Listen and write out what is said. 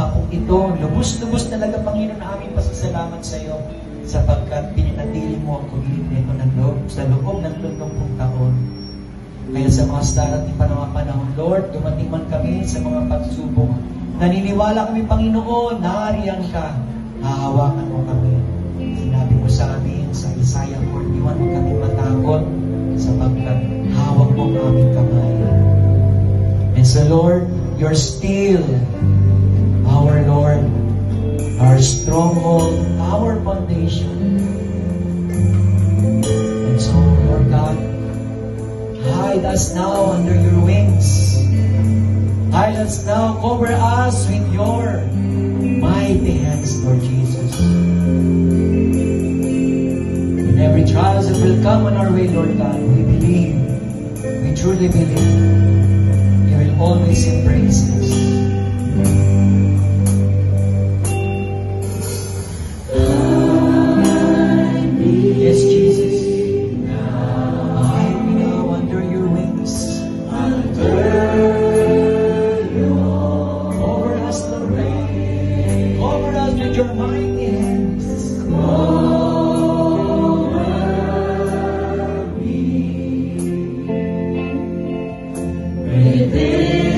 hapong ito. Lubos-lubos talaga, Panginoon, na aming pasasalamat sa iyo sapagkat pinatili mo ang kulit nito ng loob, sa loob ng lutong taon. Kaya sa mga starating pa ng panahon, Lord, dumating man kami sa mga pagsubok. Naniniwala kami, Panginoon, nariyan ka, hahawakan mo kami. Sinabi mo sa amin sa Isaiah 41, huwag kami matakot sapagkat hawak mo ang aming kamay. And so, Lord, you're still our stronghold, our foundation. And so, Lord God, hide us now under your wings. Hide us now, cover us with your mighty hands, Lord Jesus. In every trial that will come on our way, Lord God, we believe, we truly believe, you will always embrace us. Within